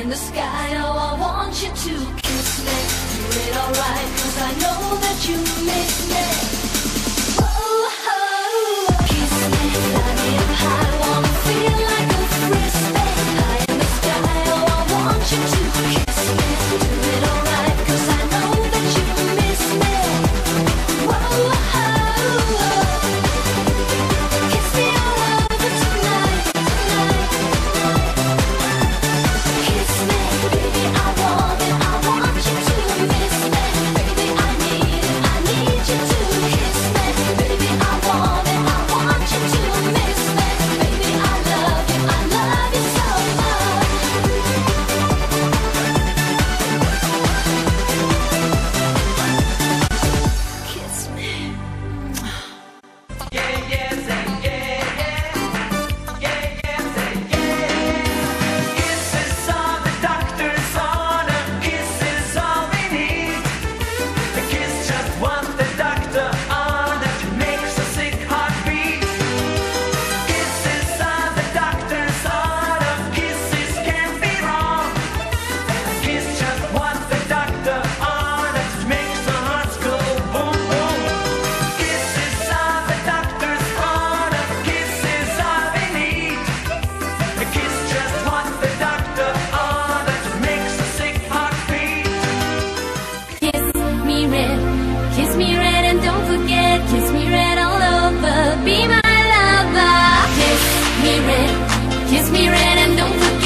in the sky. oh, I want you to kiss me. Do it alright, cause I know that you miss me. Kiss me red and don't forget.